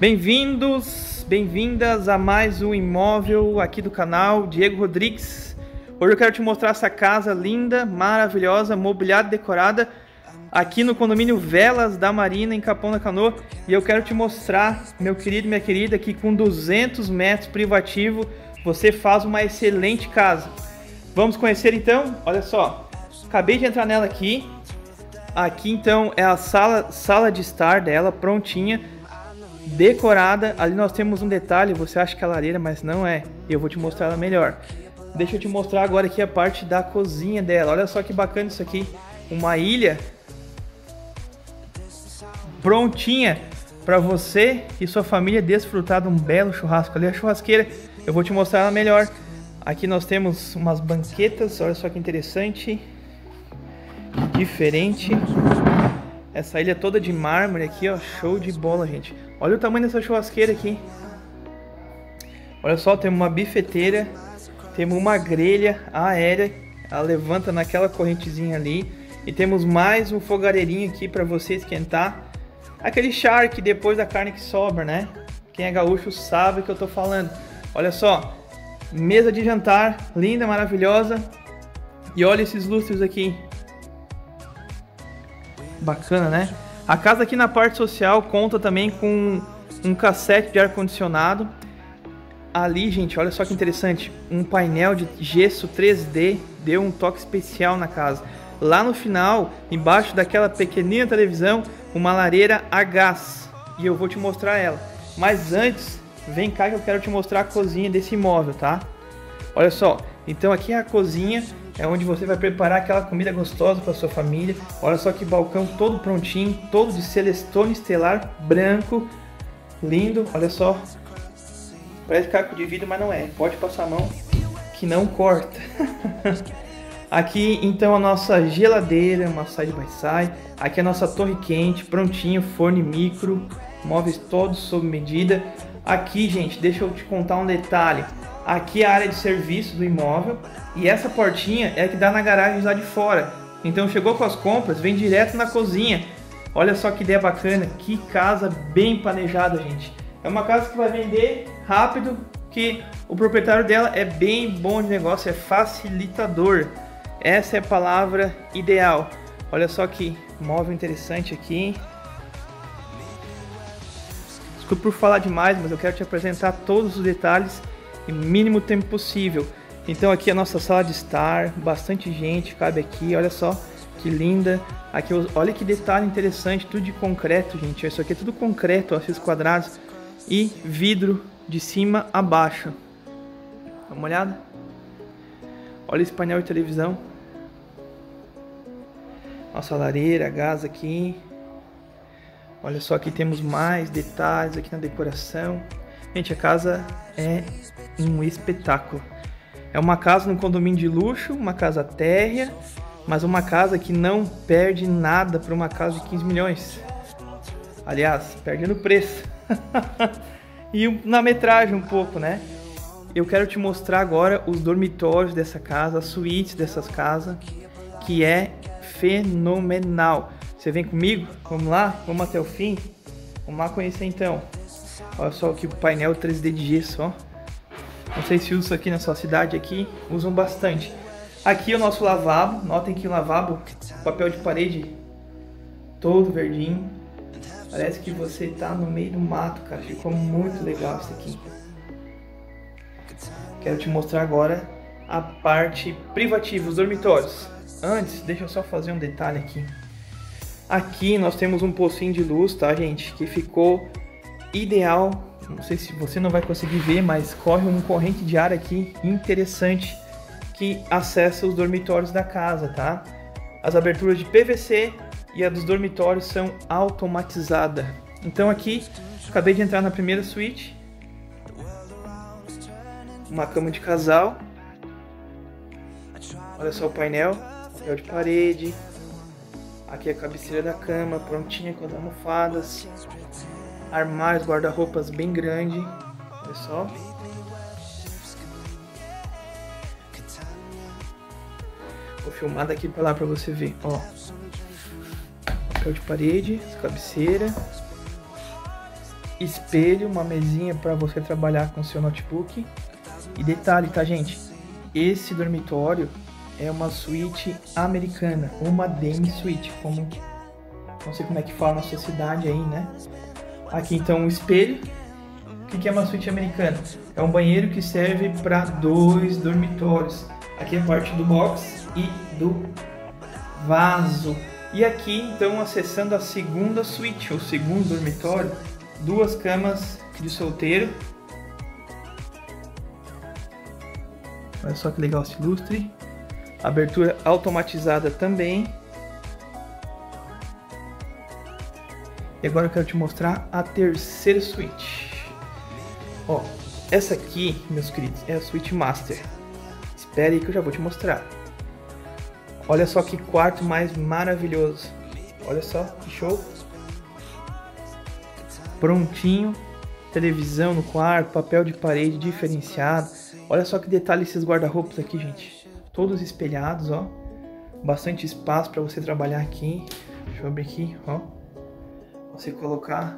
Bem-vindos, bem-vindas a mais um imóvel aqui do canal Diego Rodrigues. Hoje eu quero te mostrar essa casa linda, maravilhosa, mobiliada, decorada aqui no condomínio Velas da Marina em Capão da Canoa e eu quero te mostrar, meu querido minha querida, que com 200 metros privativo você faz uma excelente casa. Vamos conhecer então? Olha só, acabei de entrar nela aqui. Aqui então é a sala, sala de estar dela, prontinha decorada. Ali nós temos um detalhe, você acha que é lareira, mas não é. Eu vou te mostrar ela melhor. Deixa eu te mostrar agora aqui a parte da cozinha dela. Olha só que bacana isso aqui. Uma ilha prontinha para você e sua família desfrutar de um belo churrasco. Ali é a churrasqueira, eu vou te mostrar ela melhor. Aqui nós temos umas banquetas, olha só que interessante. Diferente. Essa ilha toda de mármore aqui, ó, show de bola, gente. Olha o tamanho dessa churrasqueira aqui. Olha só, temos uma bifeteira, temos uma grelha aérea, ela levanta naquela correntezinha ali. E temos mais um fogareirinho aqui para você esquentar. Aquele charque depois da carne que sobra, né? Quem é gaúcho sabe o que eu tô falando. Olha só, mesa de jantar, linda, maravilhosa. E olha esses lustres aqui. Bacana, né? A casa aqui na parte social conta também com um cassete de ar-condicionado. Ali, gente, olha só que interessante. Um painel de gesso 3D deu um toque especial na casa. Lá no final, embaixo daquela pequenina televisão, uma lareira a gás. E eu vou te mostrar ela. Mas antes, vem cá que eu quero te mostrar a cozinha desse imóvel, tá? Olha só, então aqui é a cozinha é onde você vai preparar aquela comida gostosa para sua família. Olha só que balcão todo prontinho, todo de celestone estelar branco, lindo. Olha só, parece caco de vidro, mas não é. Pode passar a mão que não corta. Aqui então a nossa geladeira, uma side by side. Aqui a nossa torre quente, prontinho, forno micro, móveis todos sob medida. Aqui, gente, deixa eu te contar um detalhe. Aqui é a área de serviço do imóvel e essa portinha é a que dá na garagem lá de fora. Então chegou com as compras, vem direto na cozinha. Olha só que ideia bacana, que casa bem planejada, gente. É uma casa que vai vender rápido, que o proprietário dela é bem bom de negócio, é facilitador. Essa é a palavra ideal. Olha só que móvel interessante aqui. Desculpa por falar demais, mas eu quero te apresentar todos os detalhes em mínimo tempo possível. Então aqui a nossa sala de estar, bastante gente cabe aqui, olha só que linda. Aqui, olha que detalhe interessante, tudo de concreto, gente. Isso aqui é tudo concreto, ó, esses quadrados e vidro de cima a baixo. Dá uma olhada. Olha esse painel de televisão. Nossa lareira, gás aqui. Olha só, aqui temos mais detalhes aqui na decoração. Gente, a casa é um espetáculo. É uma casa no condomínio de luxo, uma casa térrea, mas uma casa que não perde nada para uma casa de 15 milhões. Aliás, perde no preço. e na metragem um pouco, né? Eu quero te mostrar agora os dormitórios dessa casa, as suítes dessas casas, que é fenomenal. Você vem comigo? Vamos lá? Vamos até o fim? Vamos lá conhecer então. Olha só o painel 3D de gesso, ó. Não sei se usa aqui na sua cidade aqui, usam bastante. Aqui é o nosso lavabo, notem que o lavabo, papel de parede todo verdinho. Parece que você tá no meio do mato, cara. Ficou muito legal isso aqui. Quero te mostrar agora a parte privativa, os dormitórios. Antes, deixa eu só fazer um detalhe aqui. Aqui nós temos um pocinho de luz, tá, gente? Que ficou ideal não sei se você não vai conseguir ver, mas corre uma corrente de ar aqui interessante que acessa os dormitórios da casa, tá? As aberturas de PVC e a dos dormitórios são automatizadas. Então aqui, acabei de entrar na primeira suíte. Uma cama de casal. Olha só o painel, papel de parede. Aqui a cabeceira da cama, prontinha com as almofadas armários, guarda-roupas bem grande. Só. Vou filmar daqui para lá para você ver, ó. Papel de parede, cabeceira. espelho, uma mesinha para você trabalhar com seu notebook. E detalhe, tá, gente? Esse dormitório é uma suíte americana, uma demi suíte, como não sei como é que fala na sua cidade aí, né? Aqui então um espelho. O que é uma suíte americana? É um banheiro que serve para dois dormitórios. Aqui é a parte do box e do vaso. E aqui então acessando a segunda suíte, o segundo dormitório, duas camas de solteiro. Olha só que legal esse lustre. Abertura automatizada também. E agora eu quero te mostrar a terceira suíte. Ó, essa aqui, meus queridos, é a suíte master. Espere aí que eu já vou te mostrar. Olha só que quarto mais maravilhoso. Olha só, que show. Prontinho. Televisão no quarto, papel de parede diferenciado. Olha só que detalhe esses guarda-roupas aqui, gente. Todos espelhados, ó. Bastante espaço para você trabalhar aqui. Deixa eu abrir aqui, ó você colocar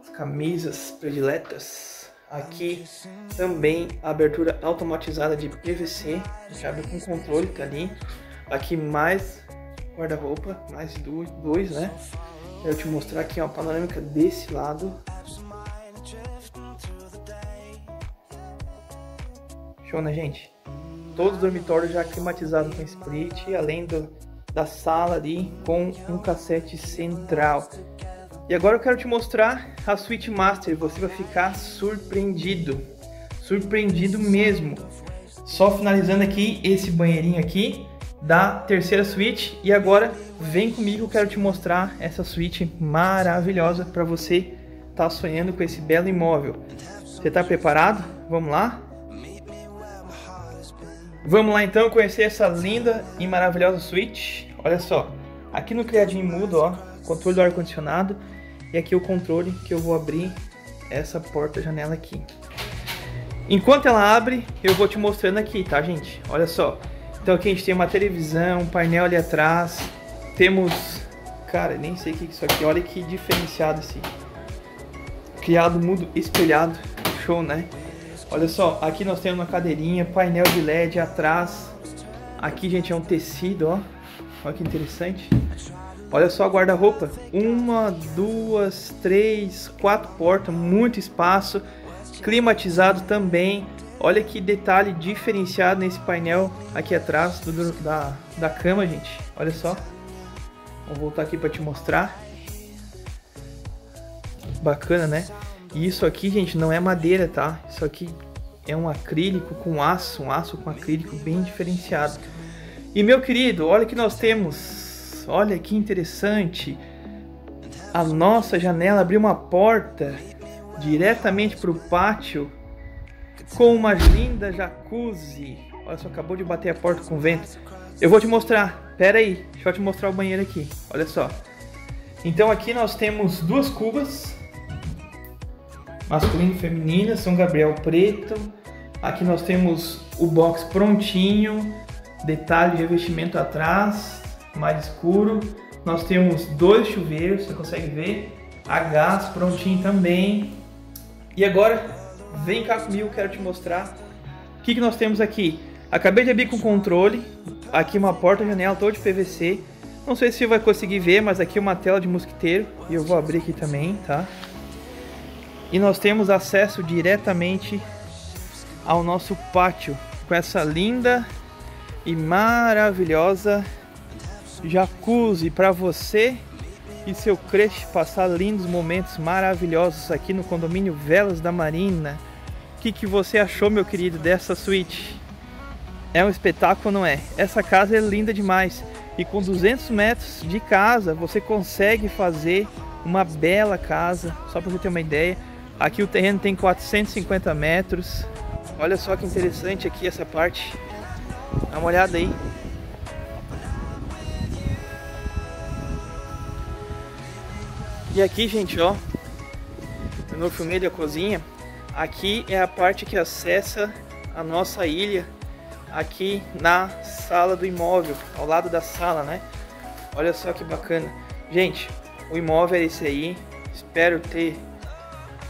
as camisas prediletas. Aqui também a abertura automatizada de PVC, gente abre com controle, tá ali. Aqui mais guarda-roupa, mais dois, dois, né? Eu te mostrar aqui ó, a panorâmica desse lado. Show, né, gente? Todos os dormitórios já climatizados com split, além do, da sala ali com um cassete central. E agora eu quero te mostrar a Switch Master, você vai ficar surpreendido, surpreendido mesmo. Só finalizando aqui esse banheirinho aqui da terceira Switch e agora vem comigo, eu quero te mostrar essa Switch maravilhosa para você estar tá sonhando com esse belo imóvel. Você está preparado? Vamos lá? Vamos lá então conhecer essa linda e maravilhosa suíte. Olha só, aqui no criadinho mudo, ó, controle do ar condicionado e aqui o controle que eu vou abrir essa porta janela aqui. Enquanto ela abre, eu vou te mostrando aqui, tá, gente? Olha só. Então aqui a gente tem uma televisão, um painel ali atrás. Temos, cara, nem sei o que é isso aqui. Olha que diferenciado esse criado mudo espelhado. Show, né? Olha só, aqui nós temos uma cadeirinha, painel de LED atrás. Aqui, gente, é um tecido, ó. Olha que interessante. Olha só a guarda-roupa. Uma, duas, três, quatro portas, muito espaço. Climatizado também. Olha que detalhe diferenciado nesse painel aqui atrás do, da, da cama, gente. Olha só. Vou voltar aqui para te mostrar. Bacana, né? E isso aqui, gente, não é madeira, tá? Isso aqui é um acrílico com aço, um aço com acrílico bem diferenciado. E meu querido, olha que nós temos. Olha que interessante. A nossa janela abriu uma porta diretamente para o pátio com uma linda jacuzzi. Olha só, acabou de bater a porta com vento. Eu vou te mostrar. Pera aí, deixa eu te mostrar o banheiro aqui. Olha só. Então aqui nós temos duas cubas masculino e feminina, São Gabriel preto. Aqui nós temos o box prontinho, detalhe de revestimento atrás, mais escuro. Nós temos dois chuveiros, você consegue ver, a gás prontinho também. E agora, vem cá comigo, quero te mostrar o que, que nós temos aqui. Acabei de abrir com controle, aqui uma porta-janela toda de PVC. Não sei se você vai conseguir ver, mas aqui uma tela de mosquiteiro e eu vou abrir aqui também, tá? E nós temos acesso diretamente ao nosso pátio com essa linda e maravilhosa jacuzzi para você e seu crush passar lindos momentos maravilhosos aqui no condomínio Velas da Marina. O que, que você achou, meu querido, dessa suíte? É um espetáculo, não é? Essa casa é linda demais e com 200 metros de casa você consegue fazer uma bela casa, só para você ter uma ideia. Aqui o terreno tem 450 metros. Olha só que interessante aqui essa parte. Dá uma olhada aí. E aqui, gente, ó. No filmei da cozinha. Aqui é a parte que acessa a nossa ilha. Aqui na sala do imóvel, ao lado da sala, né? Olha só que bacana. Gente, o imóvel é esse aí. Espero ter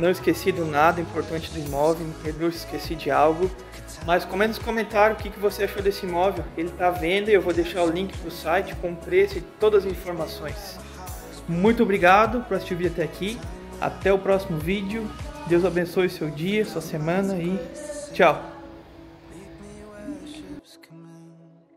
não esqueci do nada importante do imóvel, se esqueci de algo. Mas comenta nos comentários o que, que você achou desse imóvel. Ele está à venda e eu vou deixar o link para o site com preço e todas as informações. Muito obrigado por assistir o vídeo até aqui. Até o próximo vídeo. Deus abençoe seu dia, sua semana e tchau.